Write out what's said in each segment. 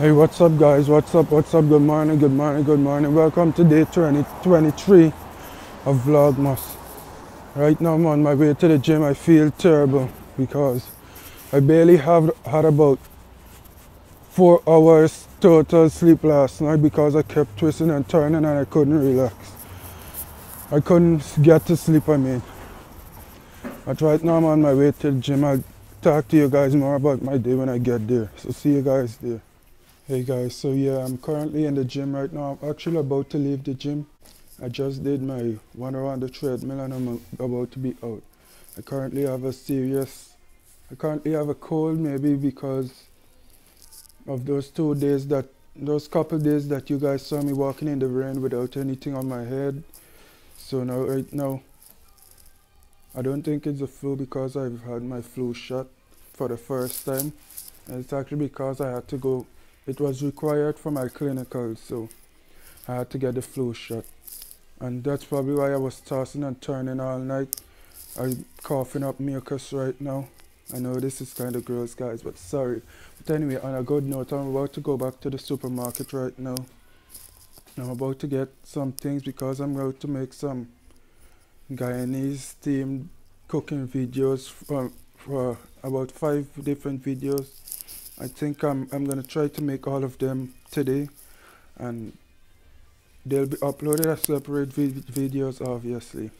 Hey, what's up, guys? What's up? What's up? Good morning, good morning, good morning. Welcome to day 2023 of Vlogmas. Right now, I'm on my way to the gym. I feel terrible because I barely have had about four hours total sleep last night because I kept twisting and turning and I couldn't relax. I couldn't get to sleep, I mean. But right now, I'm on my way to the gym. I'll talk to you guys more about my day when I get there. So, see you guys there. Hey guys, so yeah, I'm currently in the gym right now. I'm actually about to leave the gym. I just did my one around the treadmill and I'm about to be out. I currently have a serious, I currently have a cold maybe because of those two days that, those couple days that you guys saw me walking in the rain without anything on my head. So now, right now, I don't think it's a flu because I've had my flu shot for the first time. And it's actually because I had to go it was required for my clinical, so I had to get the flu shot. And that's probably why I was tossing and turning all night. I'm coughing up mucus right now. I know this is kind of gross, guys, but sorry. But anyway, on a good note, I'm about to go back to the supermarket right now. I'm about to get some things because I'm going to make some Guyanese themed cooking videos for, for about five different videos I think I'm, I'm going to try to make all of them today and they'll be uploaded as separate vid videos obviously.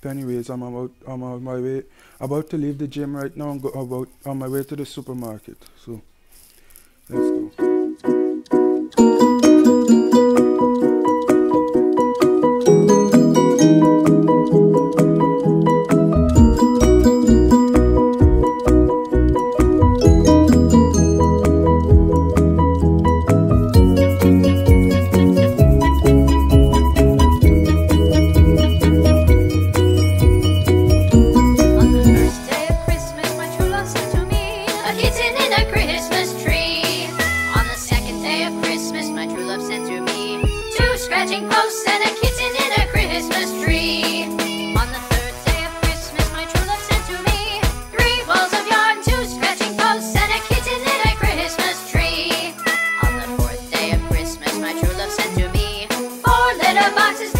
But anyways, I'm about I'm on my way about to leave the gym right now. I'm go about on my way to the supermarket. So let's go. It's in a Christmas tree. On the second day of Christmas, my true love sent to me two scratching posts and a kitten in a Christmas tree. On the third day of Christmas, my true love sent to me three balls of yarn, two scratching posts, and a kitten in a Christmas tree. On the fourth day of Christmas, my true love sent to me four litter boxes.